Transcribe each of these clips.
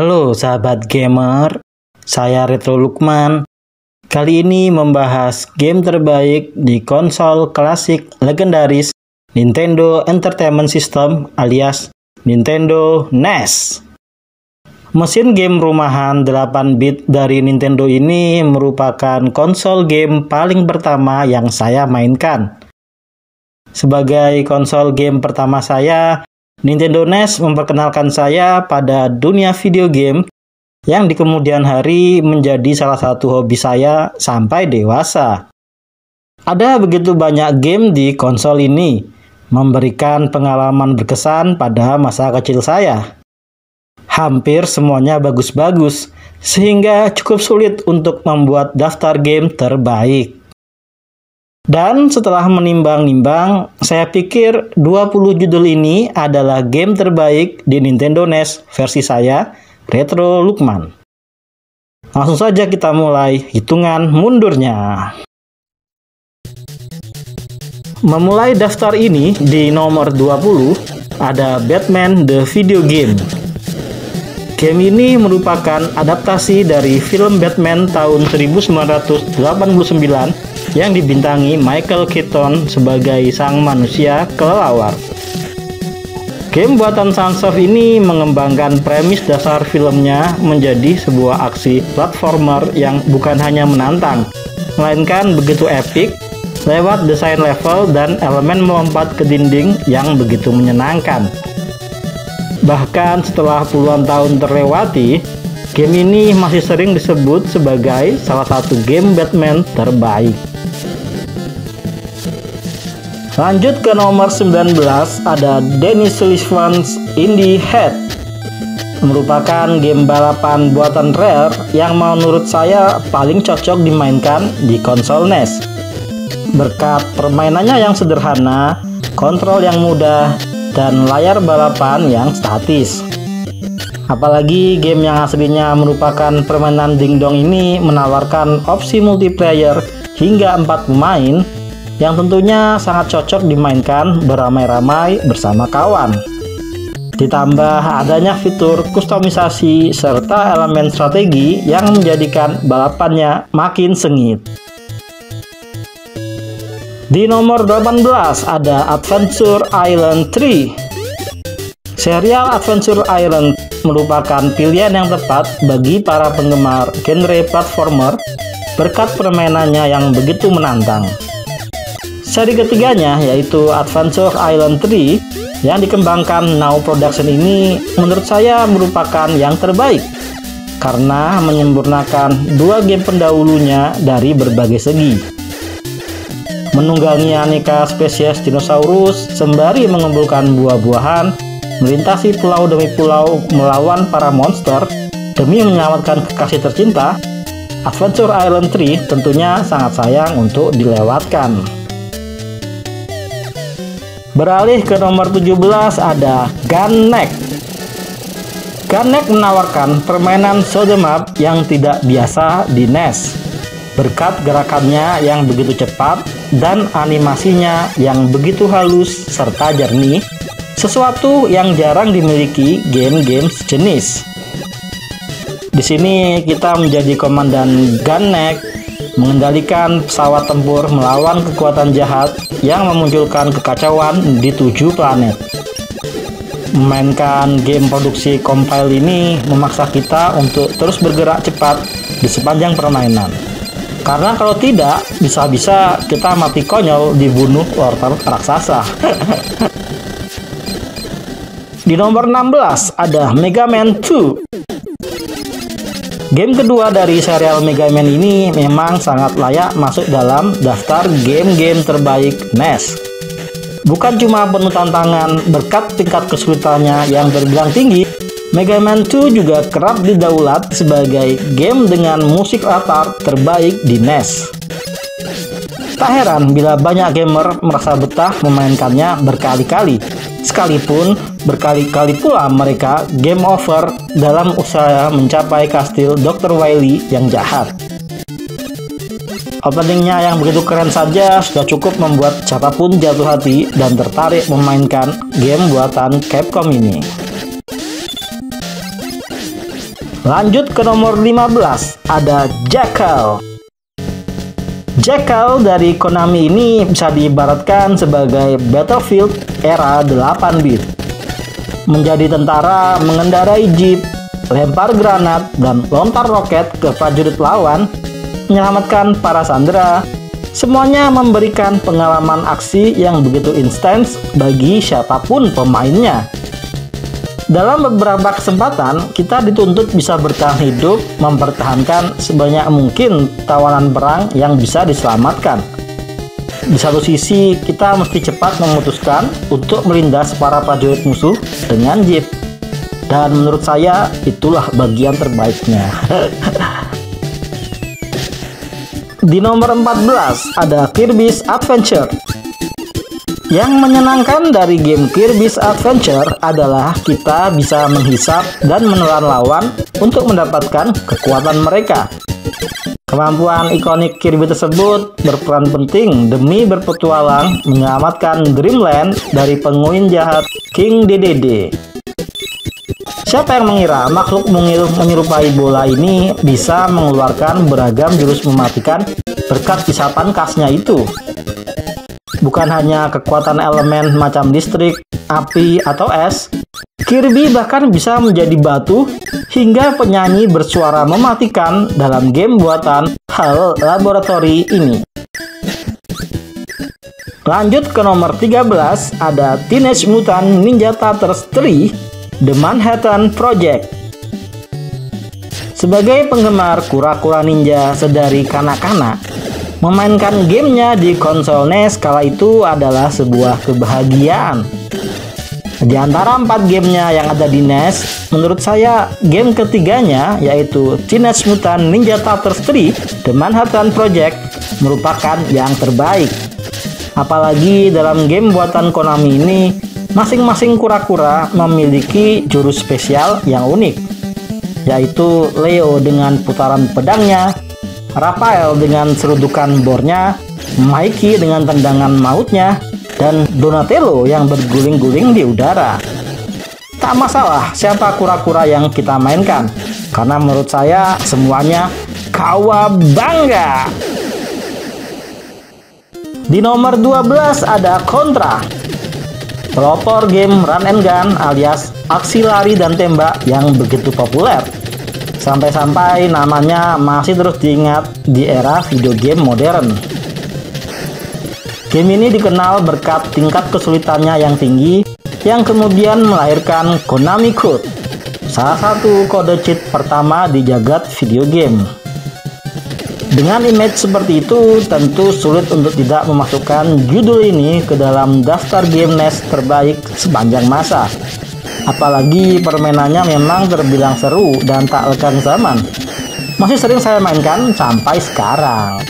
Halo sahabat gamer, saya Retro Lukman. Kali ini membahas game terbaik di konsol klasik legendaris Nintendo Entertainment System alias Nintendo NES. Mesin game rumahan 8-bit dari Nintendo ini merupakan konsol game paling pertama yang saya mainkan. Sebagai konsol game pertama saya, Nintendo NES memperkenalkan saya pada dunia video game yang di kemudian hari menjadi salah satu hobi saya sampai dewasa. Ada begitu banyak game di konsol ini, memberikan pengalaman berkesan pada masa kecil saya. Hampir semuanya bagus-bagus, sehingga cukup sulit untuk membuat daftar game terbaik. Dan setelah menimbang-nimbang, saya pikir 20 judul ini adalah game terbaik di Nintendo NES versi saya, Retro Lukman. Langsung saja kita mulai hitungan mundurnya. Memulai daftar ini di nomor 20 ada Batman The Video Game. Game ini merupakan adaptasi dari film Batman tahun 1989 yang dibintangi Michael Keaton sebagai sang manusia kelelawar. Game buatan Sunsoft ini mengembangkan premis dasar filmnya menjadi sebuah aksi platformer yang bukan hanya menantang, melainkan begitu epik lewat desain level dan elemen melompat ke dinding yang begitu menyenangkan. Bahkan setelah puluhan tahun terlewati, game ini masih sering disebut sebagai salah satu game Batman terbaik. Lanjut ke nomor 19 ada Dennis Sullivan's Indie Head merupakan game balapan buatan Rare yang menurut saya paling cocok dimainkan di konsol NES. Berkat permainannya yang sederhana, kontrol yang mudah, dan layar balapan yang statis. Apalagi game yang aslinya merupakan permainan dingdong ini menawarkan opsi multiplayer hingga 4 pemain yang tentunya sangat cocok dimainkan beramai-ramai bersama kawan. Ditambah adanya fitur kustomisasi serta elemen strategi yang menjadikan balapannya makin sengit. Di nomor 18 ada Adventure Island 3. Serial Adventure Island merupakan pilihan yang tepat bagi para penggemar genre platformer berkat permainannya yang begitu menantang. Seri ketiganya yaitu Adventure Island 3 yang dikembangkan Now Production ini menurut saya merupakan yang terbaik karena menyempurnakan dua game pendahulunya dari berbagai segi. Menunggangi aneka spesies dinosaurus sembari mengumpulkan buah-buahan, melintasi pulau demi pulau melawan para monster demi menyelamatkan kekasih tercinta, Adventure Island 3 tentunya sangat sayang untuk dilewatkan. Beralih ke nomor 17 ada Gunneck. Gunneck menawarkan permainan shoot up yang tidak biasa di NES. Berkat gerakannya yang begitu cepat dan animasinya yang begitu halus serta jernih, sesuatu yang jarang dimiliki game-game sejenis. Di sini kita menjadi komandan Gunneck mengendalikan pesawat tempur melawan kekuatan jahat yang memunculkan kekacauan di tujuh planet. Memainkan game produksi compile ini memaksa kita untuk terus bergerak cepat di sepanjang permainan. Karena kalau tidak, bisa-bisa kita mati konyol dibunuh wortel raksasa. di nomor 16 ada Mega Man 2 Game kedua dari serial Mega Man ini memang sangat layak masuk dalam daftar game-game terbaik NES. Bukan cuma penuh tantangan berkat tingkat kesulitannya yang terbilang tinggi, Mega Man 2 juga kerap didaulat sebagai game dengan musik latar terbaik di NES. Tak heran bila banyak gamer merasa betah memainkannya berkali-kali, sekalipun Berkali-kali pula mereka game over dalam usaha mencapai kastil Dr. Wily yang jahat. Openingnya yang begitu keren saja sudah cukup membuat siapa pun jatuh hati dan tertarik memainkan game buatan Capcom ini. Lanjut ke nomor 15, ada Jackal. Jackal dari Konami ini bisa diibaratkan sebagai Battlefield era 8-bit. Menjadi tentara mengendarai jeep, lempar granat, dan lontar roket ke prajurit lawan, menyelamatkan para sandera, semuanya memberikan pengalaman aksi yang begitu intens bagi siapa pun pemainnya. Dalam beberapa kesempatan, kita dituntut bisa bertahan hidup, mempertahankan sebanyak mungkin tawanan perang yang bisa diselamatkan. Di satu sisi, kita mesti cepat memutuskan untuk melindas para prajurit musuh dengan jeep. Dan menurut saya, itulah bagian terbaiknya. Di nomor 14 ada Kirby's Adventure. Yang menyenangkan dari game Kirby's Adventure adalah kita bisa menghisap dan menelan lawan untuk mendapatkan kekuatan mereka. Kemampuan ikonik Kirby tersebut berperan penting demi berpetualang menyelamatkan Dreamland dari penguin jahat King Dedede. Siapa yang mengira makhluk mungil menyerupai bola ini bisa mengeluarkan beragam jurus mematikan berkat isapan khasnya itu? Bukan hanya kekuatan elemen macam listrik, api, atau es, Kirby bahkan bisa menjadi batu hingga penyanyi bersuara mematikan dalam game buatan HAL Laboratory ini. Lanjut ke nomor 13, ada Teenage Mutant Ninja Turtles 3 The Manhattan Project. Sebagai penggemar kura-kura ninja sedari kanak-kanak, Memainkan gamenya di konsol NES kala itu adalah sebuah kebahagiaan. Di antara empat gamenya yang ada di NES, menurut saya game ketiganya yaitu Teenage Mutant Ninja Turtles 3 The Manhattan Project merupakan yang terbaik. Apalagi dalam game buatan Konami ini, masing-masing kura-kura memiliki jurus spesial yang unik, yaitu Leo dengan putaran pedangnya, Rafael dengan serudukan bornya, Mikey dengan tendangan mautnya, dan Donatello yang berguling-guling di udara. Tak masalah siapa kura-kura yang kita mainkan, karena menurut saya semuanya kawabangga. Di nomor 12 ada Contra. Pelopor game run and gun alias aksi lari dan tembak yang begitu populer Sampai-sampai namanya masih terus diingat di era video game modern. Game ini dikenal berkat tingkat kesulitannya yang tinggi yang kemudian melahirkan Konami Code, salah satu kode cheat pertama di jagat video game. Dengan image seperti itu, tentu sulit untuk tidak memasukkan judul ini ke dalam daftar game NES terbaik sepanjang masa. Apalagi permainannya memang terbilang seru dan tak lekang zaman. Masih sering saya mainkan sampai sekarang.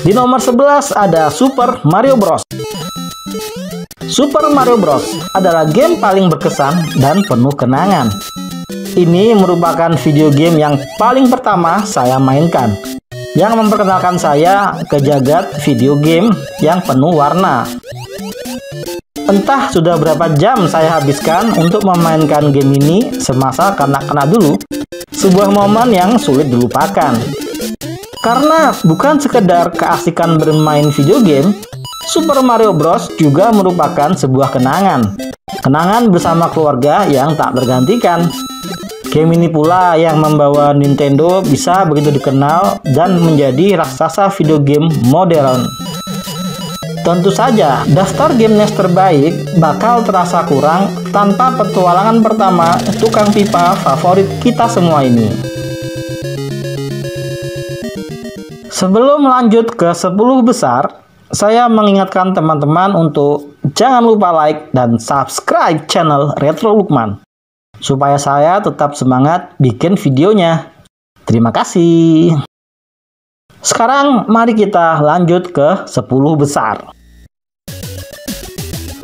Di nomor 11 ada Super Mario Bros. Super Mario Bros. adalah game paling berkesan dan penuh kenangan. Ini merupakan video game yang paling pertama saya mainkan, yang memperkenalkan saya ke jagat video game yang penuh warna, Entah sudah berapa jam saya habiskan untuk memainkan game ini semasa kanak-kanak dulu, sebuah momen yang sulit dilupakan. Karena bukan sekedar keasikan bermain video game, Super Mario Bros. juga merupakan sebuah kenangan. Kenangan bersama keluarga yang tak tergantikan. Game ini pula yang membawa Nintendo bisa begitu dikenal dan menjadi raksasa video game modern. Tentu saja, daftar game NES terbaik bakal terasa kurang tanpa petualangan pertama tukang pipa favorit kita semua ini. Sebelum lanjut ke 10 besar, saya mengingatkan teman-teman untuk jangan lupa like dan subscribe channel Retro Lukman supaya saya tetap semangat bikin videonya. Terima kasih. Sekarang mari kita lanjut ke 10 besar.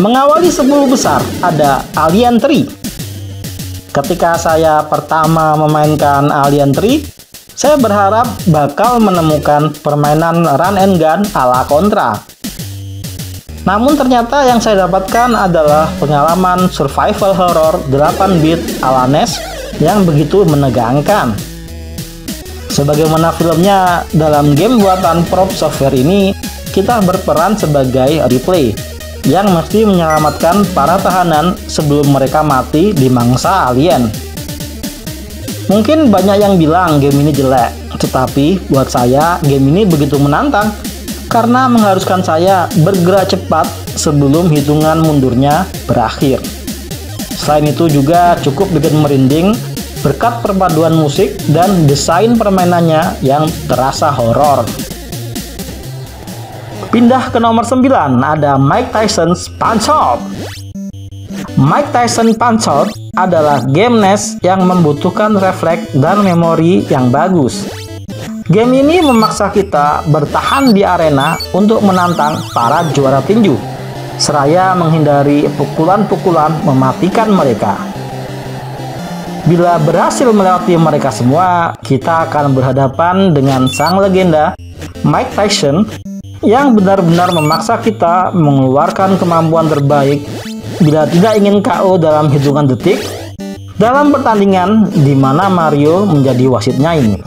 Mengawali 10 besar ada Alien 3. Ketika saya pertama memainkan Alien 3, saya berharap bakal menemukan permainan run and gun ala Contra. Namun ternyata yang saya dapatkan adalah pengalaman survival horror 8-bit ala NES yang begitu menegangkan. Sebagaimana filmnya, dalam game buatan Prop Software ini, kita berperan sebagai replay yang mesti menyelamatkan para tahanan sebelum mereka mati di mangsa alien. Mungkin banyak yang bilang game ini jelek, tetapi buat saya game ini begitu menantang karena mengharuskan saya bergerak cepat sebelum hitungan mundurnya berakhir. Selain itu juga cukup bikin merinding berkat perpaduan musik dan desain permainannya yang terasa horor. Pindah ke nomor 9 ada Mike Tyson's Punch Out. Mike Tyson Punch Out adalah game NES yang membutuhkan refleks dan memori yang bagus. Game ini memaksa kita bertahan di arena untuk menantang para juara tinju, seraya menghindari pukulan-pukulan mematikan mereka. Bila berhasil melewati mereka semua, kita akan berhadapan dengan sang legenda Mike Tyson yang benar-benar memaksa kita mengeluarkan kemampuan terbaik bila tidak ingin KO dalam hitungan detik dalam pertandingan di mana Mario menjadi wasitnya ini.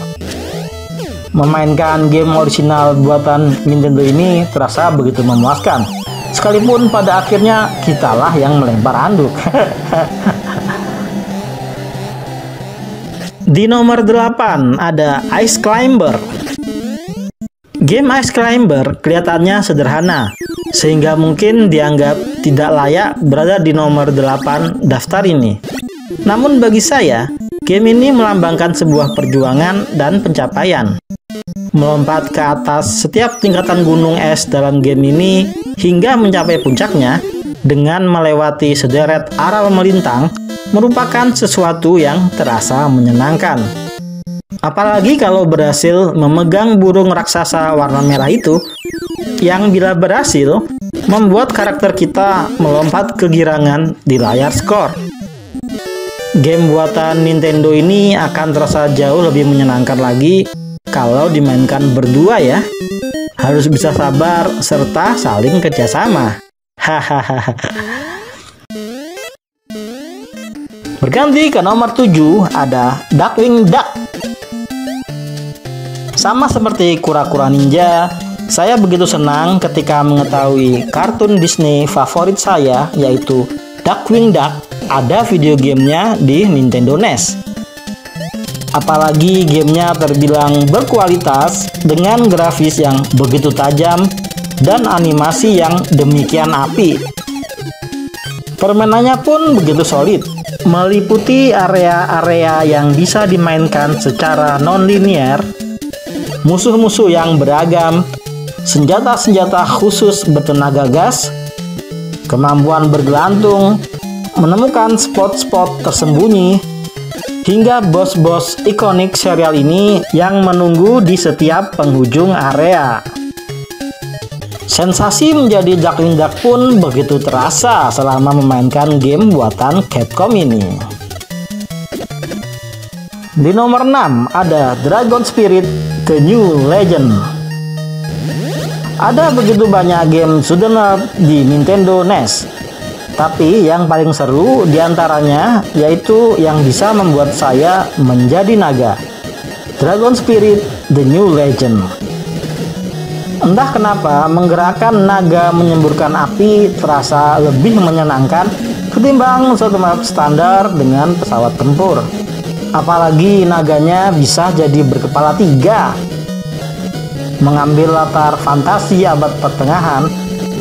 Memainkan game original buatan Nintendo ini terasa begitu memuaskan. Sekalipun pada akhirnya kitalah yang melempar handuk. Di nomor 8 ada Ice Climber. Game Ice Climber kelihatannya sederhana, sehingga mungkin dianggap tidak layak berada di nomor 8 daftar ini. Namun bagi saya, game ini melambangkan sebuah perjuangan dan pencapaian melompat ke atas setiap tingkatan gunung es dalam game ini hingga mencapai puncaknya dengan melewati sederet aral melintang merupakan sesuatu yang terasa menyenangkan. Apalagi kalau berhasil memegang burung raksasa warna merah itu, yang bila berhasil membuat karakter kita melompat kegirangan di layar skor. Game buatan Nintendo ini akan terasa jauh lebih menyenangkan lagi kalau dimainkan berdua ya. Harus bisa sabar serta saling kerjasama. Hahaha. Berganti ke nomor 7 ada Duckwing Duck. Sama seperti kura-kura ninja, saya begitu senang ketika mengetahui kartun Disney favorit saya yaitu Duckwing Duck ada video gamenya di Nintendo NES. Apalagi gamenya terbilang berkualitas dengan grafis yang begitu tajam dan animasi yang demikian api. Permainannya pun begitu solid, meliputi area-area yang bisa dimainkan secara non-linear, musuh-musuh yang beragam, senjata-senjata khusus bertenaga gas, kemampuan bergelantung, menemukan spot-spot tersembunyi, hingga bos-bos ikonik serial ini yang menunggu di setiap penghujung area. Sensasi menjadi Duck pun begitu terasa selama memainkan game buatan Capcom ini. Di nomor 6 ada Dragon Spirit The New Legend. Ada begitu banyak game Sudono di Nintendo NES tapi yang paling seru di antaranya yaitu yang bisa membuat saya menjadi naga. Dragon Spirit The New Legend. Entah kenapa menggerakkan naga menyemburkan api terasa lebih menyenangkan ketimbang satu map standar dengan pesawat tempur. Apalagi naganya bisa jadi berkepala tiga. Mengambil latar fantasi abad pertengahan,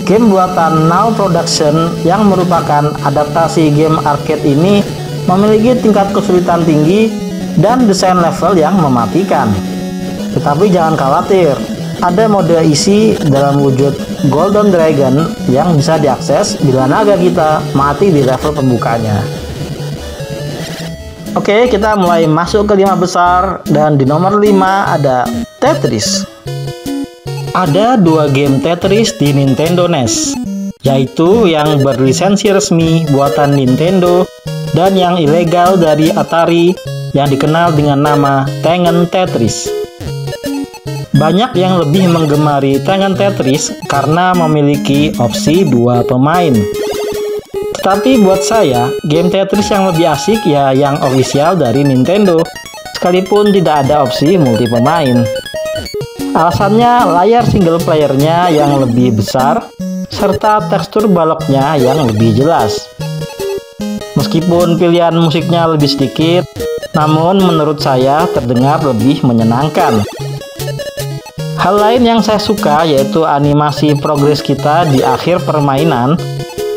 Game buatan Now Production yang merupakan adaptasi game arcade ini memiliki tingkat kesulitan tinggi dan desain level yang mematikan. Tetapi jangan khawatir, ada mode isi dalam wujud Golden Dragon yang bisa diakses bila naga kita mati di level pembukanya. Oke, kita mulai masuk ke lima besar dan di nomor 5 ada Tetris ada dua game Tetris di Nintendo NES, yaitu yang berlisensi resmi buatan Nintendo dan yang ilegal dari Atari yang dikenal dengan nama Tengen Tetris. Banyak yang lebih menggemari Tengen Tetris karena memiliki opsi dua pemain. Tapi buat saya, game Tetris yang lebih asik ya yang official dari Nintendo, sekalipun tidak ada opsi multi pemain. Alasannya layar single playernya yang lebih besar, serta tekstur baloknya yang lebih jelas. Meskipun pilihan musiknya lebih sedikit, namun menurut saya terdengar lebih menyenangkan. Hal lain yang saya suka yaitu animasi progres kita di akhir permainan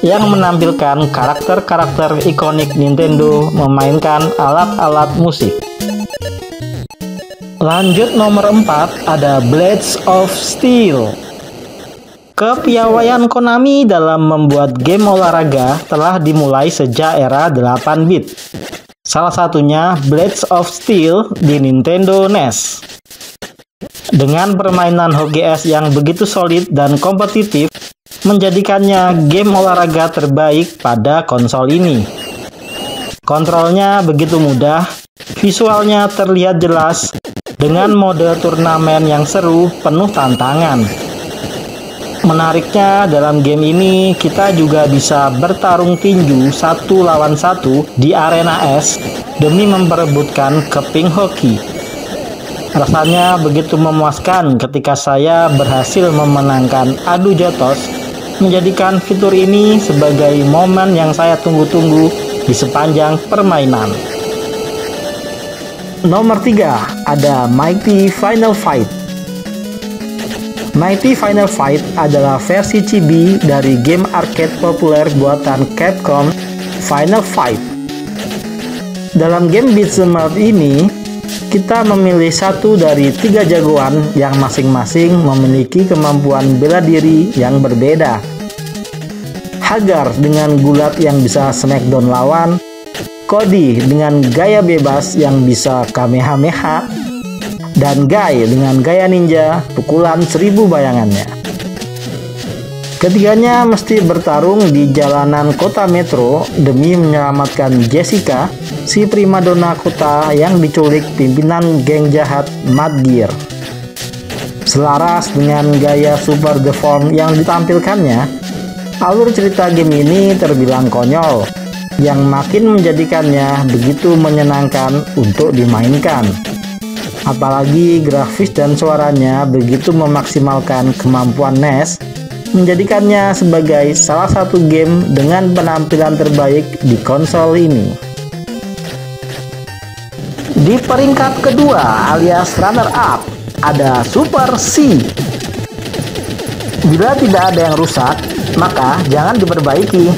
yang menampilkan karakter-karakter ikonik Nintendo memainkan alat-alat musik. Lanjut nomor 4 ada Blades of Steel. Kepiawaian Konami dalam membuat game olahraga telah dimulai sejak era 8-bit. Salah satunya Blades of Steel di Nintendo NES. Dengan permainan hoki yang begitu solid dan kompetitif, menjadikannya game olahraga terbaik pada konsol ini. Kontrolnya begitu mudah, visualnya terlihat jelas, dengan mode turnamen yang seru penuh tantangan. Menariknya dalam game ini kita juga bisa bertarung tinju satu lawan satu di arena es demi memperebutkan keping hoki. Rasanya begitu memuaskan ketika saya berhasil memenangkan adu jotos menjadikan fitur ini sebagai momen yang saya tunggu-tunggu di sepanjang permainan. Nomor 3 ada Mighty Final Fight. Mighty Final Fight adalah versi chibi dari game arcade populer buatan Capcom Final Fight. Dalam game beat'em up ini, kita memilih satu dari tiga jagoan yang masing-masing memiliki kemampuan bela diri yang berbeda. Hagar dengan gulat yang bisa smackdown lawan, Cody dengan gaya bebas yang bisa kamehameha, dan Guy dengan gaya ninja pukulan seribu bayangannya. Ketiganya mesti bertarung di jalanan kota metro demi menyelamatkan Jessica si primadona kota yang diculik pimpinan geng jahat Mad Gear. Selaras dengan gaya super deform yang ditampilkannya, alur cerita game ini terbilang konyol, yang makin menjadikannya begitu menyenangkan untuk dimainkan. Apalagi grafis dan suaranya begitu memaksimalkan kemampuan NES, menjadikannya sebagai salah satu game dengan penampilan terbaik di konsol ini. Di peringkat kedua alias runner up ada Super C. Bila tidak ada yang rusak, maka jangan diperbaiki.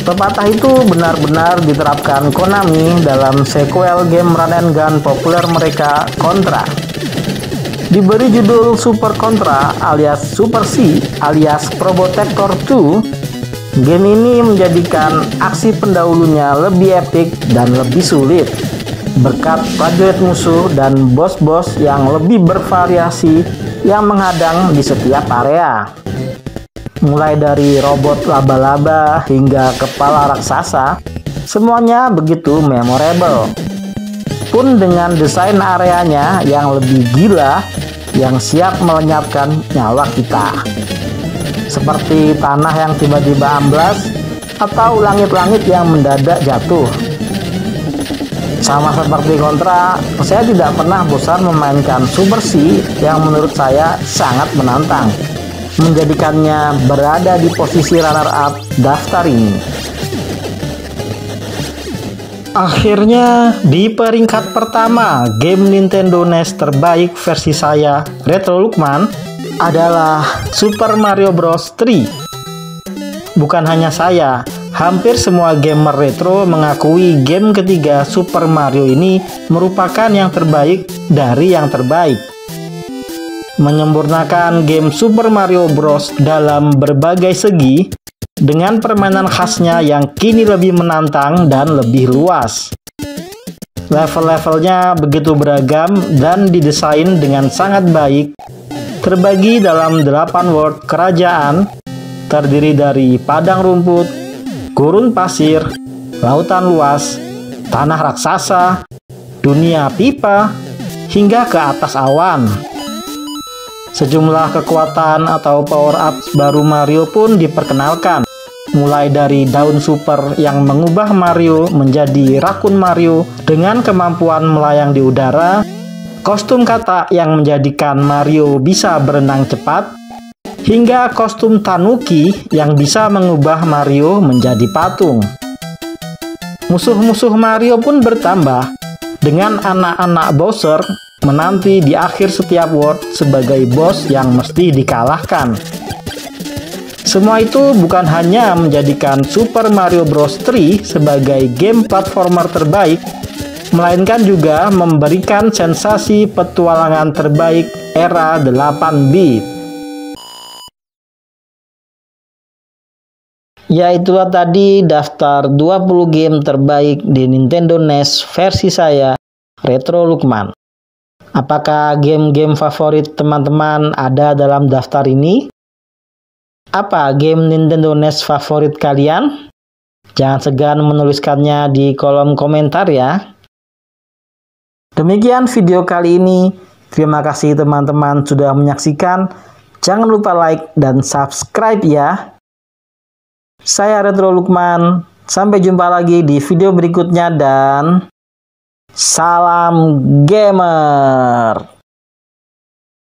Pepatah itu benar-benar diterapkan Konami dalam sequel game run and gun populer mereka Contra. Diberi judul Super Contra alias Super C alias Probotector 2, game ini menjadikan aksi pendahulunya lebih epik dan lebih sulit berkat prajurit musuh dan bos-bos yang lebih bervariasi yang menghadang di setiap area. Mulai dari robot laba-laba hingga kepala raksasa, semuanya begitu memorable. Pun dengan desain areanya yang lebih gila yang siap melenyapkan nyawa kita. Seperti tanah yang tiba-tiba amblas atau langit-langit yang mendadak jatuh sama seperti kontra, saya tidak pernah bosan memainkan Super C yang menurut saya sangat menantang, menjadikannya berada di posisi runner-up daftar ini. Akhirnya di peringkat pertama game Nintendo NES terbaik versi saya Retro Lukman adalah Super Mario Bros 3. Bukan hanya saya, Hampir semua gamer retro mengakui game ketiga Super Mario ini merupakan yang terbaik dari yang terbaik. Menyempurnakan game Super Mario Bros. dalam berbagai segi dengan permainan khasnya yang kini lebih menantang dan lebih luas. Level-levelnya begitu beragam dan didesain dengan sangat baik, terbagi dalam 8 world kerajaan, terdiri dari padang rumput, gurun pasir, lautan luas, tanah raksasa, dunia pipa, hingga ke atas awan. Sejumlah kekuatan atau power up baru Mario pun diperkenalkan, mulai dari daun super yang mengubah Mario menjadi rakun Mario dengan kemampuan melayang di udara, kostum kata yang menjadikan Mario bisa berenang cepat, hingga kostum Tanuki yang bisa mengubah Mario menjadi patung. Musuh-musuh Mario pun bertambah, dengan anak-anak Bowser menanti di akhir setiap world sebagai bos yang mesti dikalahkan. Semua itu bukan hanya menjadikan Super Mario Bros. 3 sebagai game platformer terbaik, melainkan juga memberikan sensasi petualangan terbaik era 8-bit. Ya tadi daftar 20 game terbaik di Nintendo NES versi saya, Retro Lukman. Apakah game-game favorit teman-teman ada dalam daftar ini? Apa game Nintendo NES favorit kalian? Jangan segan menuliskannya di kolom komentar ya. Demikian video kali ini. Terima kasih teman-teman sudah menyaksikan. Jangan lupa like dan subscribe ya. Saya Retro Lukman. Sampai jumpa lagi di video berikutnya dan salam gamer.